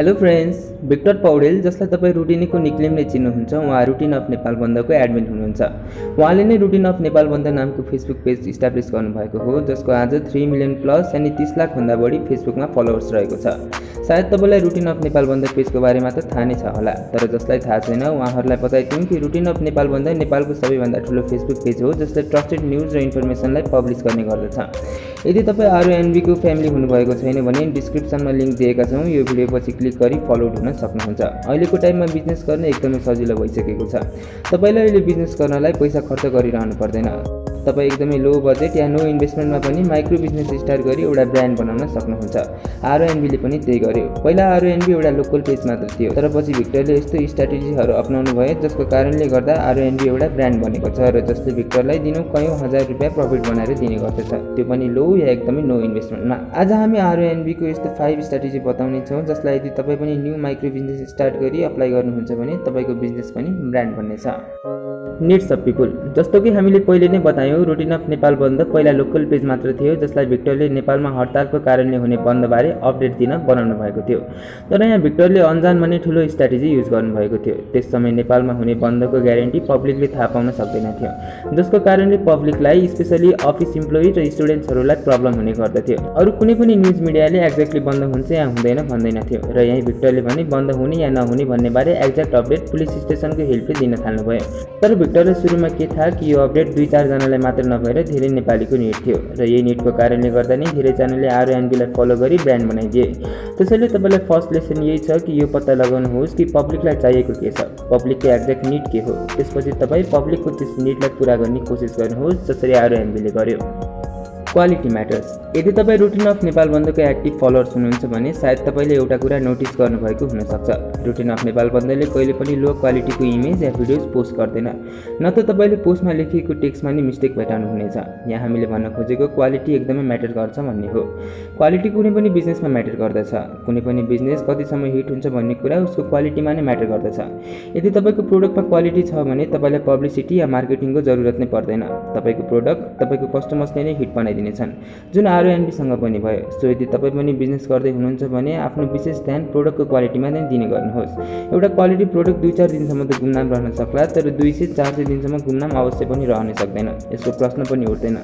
Hello friends Victor Paudel जसलाई तपाईँ रुटिनीको निक्लेमले चिन्नुहुन्छ उहाँ रुटिन अफ नेपाल बन्दको एडमिन हुनुहुन्छ। उहाँले नै रुटिन अफ नेपाल बन्द नामको फेसबुक पेज इस्टाब्लिस गर्नुभएको हो जसको आज थ्री मिलियन प्लस यानि तिस लाखभन्दा बढी फेसबुकमा फलोवर्स रहेको छ। सायद तपाईँलाई रुटिन अफ नेपाल बन्द पेजको बारेमा त थाहा नै छ होला तर जसलाई थाहा छैन उहाँहरूलाई बताइदिउँ कि रुटिन अफ नेपाल बन्द नेपालको सबैभन्दा ठुलो फेसबुक पेज हो जसले ट्रस्टेड न्युज र इन्फर्मेसनलाई पब्लिस गर्ने गर्दछ। यदि तपाईँ आरओएनबीको फ्यामिली हुनुभएको छैन भने डिस्क्रिप्सनमा लिङ्क दिएका छौँ यो भिडियो पछि गरी फलोड हुन सक्नुहुन्छ। अहिलेको टाइममा बिजनेस गर्न एकदमै सजिलो भइसकेको छ। तपाईँले अहिले बिजनेस गर्नलाई पैसा खर्च गरिरहनु पर्दैन। तपाईँ एकदमै लो बजेट या नो इन्भेस्टमेन्टमा पनि माइक्रो बिजनेस स्टार्ट गरी एउटा ब्रान्ड बनाउन सक्नुहुन्छ। आरओएनबीले पनि त्यही गर्यो। पहिला आरओएनबी एउटा लोकल पेज मात्र थियो तर पछि भिक्टरले यस्तो स्ट्राटेजीहरू अप्नाउनु भयो जसको कारणले गर्दा आरओएनबी एउटा ब्रान्ड बनेको छ र जसले भिक्टरलाई दिनौँ कयौँ हजार रुपियाँ प्रफिट बनाएर दिने गर्दछ। त्यो पनि लो या एकदमै नो इन्भेस्टमेन्टमा। आज हामी आरओएनबीको यस्तो फाइभ स्ट्राटेजी बताउने छौँ जसलाई यदि तपाईँ पनि न्यू माइक्रो बिजनेस स्टार्ट गरी अप्लाई गर्नुहुन्छ भने तपाईँको बिजनेस पनि ब्रान्ड बन्नेछ। Needs of people. जस्तो कि हामीले पहिले नै बतायौँ रुटिन अफ नेपाल बन्द पहिला लोकल पेज मात्र थियो जसलाई भिक्टरले नेपालमा हडतालको कारणले हुने बन्दबारे अपडेट दिन बनाउनु भएको थियो। तर यहाँ भिक्टरले अन्जानमा नै ठुलो स्ट्राटेजी युज गर्नुभएको थियो। त्यस समय नेपालमा हुने बन्दको ग्यारेन्टी पब्लिकले थाहा पाउन सक्दैन थियो। जसको कारणले पब्लिकलाई स्पेसली अफिस इम्प्लोइ र स्टुडेन्ट्सहरूलाई प्रब्लम हुने गर्दथ्यो। अरू कुनै पनि न्युज मिडियाले एक्ज्याक्टली बन्द हुन्छ या हुँदैन भन्दैन थियो। र यहीँ भिक्टरले भने बन्द हुने या नहुने भन्ने बारे एक्ज्याक्ट अपडेट पुलिस स्टेसनको हेल्पले दिन थाल्नुभयो। तर भिक्टरले सुरुमा के थाहा कि यो अपडेट दुई चारजनालाई मात्र नभएर धेरै नेपालीको निड थियो र यही निडको कारणले गर्दा नै धेरैजनाले आरओएनबीलाई फलो गरी ब्रान्ड बनाइदिए। त्यसैले तपाईँलाई फर्स्ट लेसन यही छ कि यो पत्ता लगाउनुहोस् कि पब्लिकलाई चाहिएको के छ? पब्लिकको एक्ज्याक्ट निड के हो? त्यसपछि तपाईँ पब्लिकको त्यस निडलाई पुरा गर्ने कोसिस गर्नुहोस् जसरी आरओएनबीले गर्यो। Quality matters. यदि तपाईँ रुटिन अफ नेपाल बन्दको एक्टिभ फलोवर्स हुनुहुन्छ भने सायद तपाईँले एउटा कुरा नोटिस गर्नुभएको हुनसक्छ। रुटिन अफ नेपाल बन्दले कहिले पनि लो क्वालिटीको इमेज या भिडियोज पोस्ट गर्दैन। न त तपाईँले पोस्टमा लेखिएको टेक्स्टमा नै मिस्टेक भेटाउनु हुनेछ यहाँ हामीले भन्न खोजेको क्वालिटी एकदमै म्याटर गर्छ भन्ने हो। क्वालिटी कुनै पनि बिजनेसमा म्याटर गर्दछ। कुनै पनि बिजनेस कतिसम्म हिट हुन्छ भन्ने कुरा उसको क्वालिटीमा नै म्याटर गर्दछ। यदि तपाईँको प्रोडक्टमा क्वालिटी छ भने तपाईँलाई पब्लिसिटी या मार्केटिङको जरुरत नै पर्दैन। तपाईँको प्रोडक्ट तपाईँको कस्टमर्सले नै हिट बनाइदिन्छ दिनेछन् जुन आरओएनबीसँग पनि भयो। सो यदि तपाईँ पनि बिजनेस गर्दै हुनुहुन्छ भने आफ्नो विशेष ध्यान प्रोडक्टको क्वालिटीमा नै दिने गर्नुहोस्। एउटा क्वालिटी प्रोडक्ट दुई चार दिनसम्म त गुमनाम रहन सक्ला तर दुई सय चार सय दिनसम्म गुमनाम अवश्य पनि रहन सक्दैन। यसको प्रश्न पनि उठ्दैन।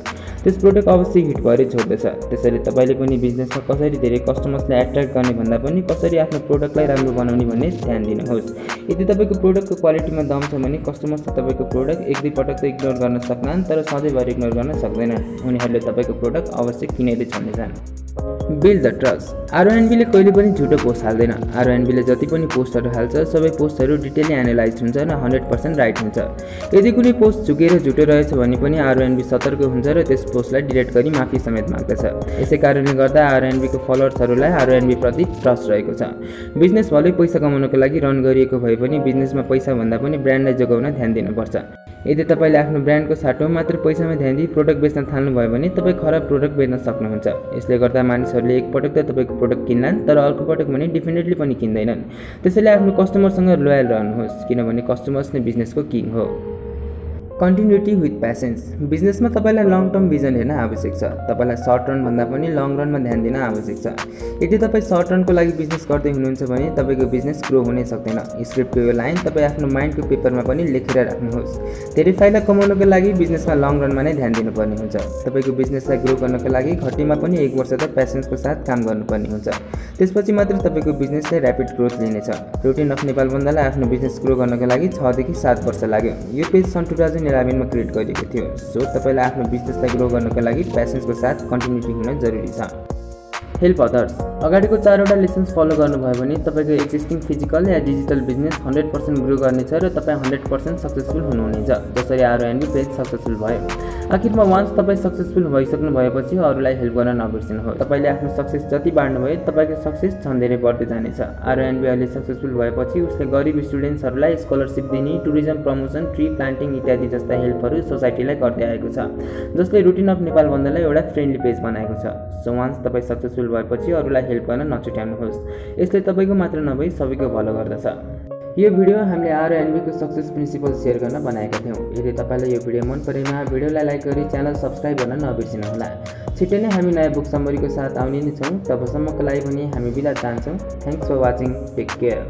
त्यस प्रोडक्ट अवश्य हिट भएरै छोड्दछ। त्यसैले तपाईँले पनि बिजनेसमा कसरी धेरै कस्टमर्सलाई एट्र्याक्ट गर्ने भन्दा पनि कसरी आफ्नो प्रोडक्टलाई राम्रो बनाउने भन्ने ध्यान दिनुहोस्। यदि तपाईँको प्रोडक्टको क्वालिटीमा दम छ भने कस्टमर्सले तपाईँको प्रोडक्ट एक दुई पटक त इग्नोर गर्न सक्लान् तर सधैँभरि इग्नोर गर्न सक्दैन। उनीहरूले तपाईँको प्रोडक्ट अवश्य किनेरै छान्नेछन् बिल्ड द ट्रस्ट आरओएनबीले कहिले पनि झुटो पोस्ट हाल्दैन आरओएनबीले जति पनि पोस्टहरू हाल्छ सबै पोस्टहरू डिटेली एनालाइज हुन्छ र हन्ड्रेड पर्सेन्ट राइट हुन्छ। यदि कुनै पोस्ट झुकेर झुटो रहेछ भने पनि आरओएनबी सतर्क हुन्छ र त्यस पोस्टलाई डिलिट गरी माफी समेत माग्दछ। यसै कारणले गर्दा आरओएनबीको फलोवर्सहरूलाई आरओएनबी प्रति ट्रस्ट रहेको छ। बिजनेस भलै पैसा कमाउनको लागि रन गरिएको भए पनि बिजनेसमा पैसा भन्दा पनि ब्रान्डलाई जोगाउन ध्यान दिनुपर्छ। यदि तपाईँले आफ्नो ब्रान्डको साटो मात्र पैसामा ध्यान दिई प्रोडक्ट बेच्न थाल्नुभयो भने तपाईँ खराब प्रोडक्ट बेच्न सक्नुहुन्छ। यसले गर्दा मानिसहरूले एकपटक त तपाईँको प्रोडक्ट किन्लान् तर अर्को पटक भने डिफिनेटली पनि किन्दैनन्। त्यसैले आफ्नो कस्टमरसँग लोयल रहनुहोस् किनभने कस्टमर्स नै बिजनेसको किङ हो। कन्टिन्युटी विथ प्यासेन्स बिजनेसमा तपाईँलाई लङ टर्म भिजन हेर्न आवश्यक छ। तपाईँलाई सर्ट रनभन्दा पनि लङ रनमा ध्यान दिन आवश्यक छ। यदि तपाईँ सर्ट रनको लागि बिजनेस गर्दै हुनुहुन्छ भने तपाईँको बिजनेस ग्रो हुनै सक्दैन। स्क्रिप्टको यो लाइन तपाईँ आफ्नो माइन्डको पेपरमा पनि लेखेर राख्नुहोस्। धेरै फाइदा कमाउनको लागि बिजनेसमा लङ रनमा नै ध्यान दिनुपर्ने हुन्छ। तपाईँको बिजनेसलाई ग्रो गर्नको लागि घटीमा पनि एक वर्ष त प्यासेन्सको साथ काम गर्नुपर्ने हुन्छ। त्यसपछि मात्र तपाईँको बिजनेसले ऱ्यापिड ग्रोथ लिनेछ। रुटिन अफ नेपाल बन्दालाई आफ्नो बिजनेस ग्रो गर्नको लागि छदेखि सात वर्ष लाग्यो। यो पेज सन् टु थाउजन्ड इलेभेनमा क्रिएट गरिएको थियो। सो तपाईँलाई आफ्नो बिजनेसलाई ग्रो गर्नको लागि प्यासेन्सको साथ कन्टिन्युटी हुन जरुरी छ। हेल्प अदर्स अगाडिको चारवटा लेसन्स फलो गर्नुभयो भने तपाईँको एक्जिस्टिङ फिजिकल या digital business hundred percent grow गर्नेछ र तपाईँ हन्ड्रेड पर्सेन्ट सक्सेसफुल हुनुहुनेछ। जसरी आरओएनडी पेज सक्सेसफुल भयो। आखिरमा वान्स तपाईँ सक्सेसफुल भइसक्नु भएपछि अरूलाई हेल्प गर्न नबिर्सिनुहोस्। तपाईँले आफ्नो सक्सेस जति बाँड्नुभयो तपाईँको सक्सेस झन् धेरै बढ्दै जानेछ। आरओएनबी अहिले सक्सेसफुल भएपछि उसले गरिब स्टुडेन्ट्सहरूलाई स्कलरसिप दिने टुरिज्म प्रमोसन ट्री प्लान्टिङ इत्यादि जस्ता हेल्पहरू सोसाइटीलाई गर्दै आएको छ। जसले रुटिन अफ नेपाल बन्दलाई एउटा फ्रेन्डली पेज बनाएको छ। सो वान्स तपाईँ सक्सेसफुल भएपछि अरूलाई हेल्प गर्न नछुट्याउनुहोस्। यसले तपाईँको मात्र नभई सबैको भलो गर्दछ। यो भिडियो हामीले आरएनबीको सक्सेस प्रिन्सिपल सेयर गर्न बनाएका थियौँ। यदि तपाईँलाई यो भिडियो मन परेमा भिडियोलाई लाइक गरी च्यानल सब्सक्राइब गर्न नबिर्सिनुहोला। छिट्टै नै हामी नयाँ बुक समरीको साथ आउने नै छौँ। तबसम्मको लागि पनि हामी बिदा चाहन्छौँ। Thanks for watching take care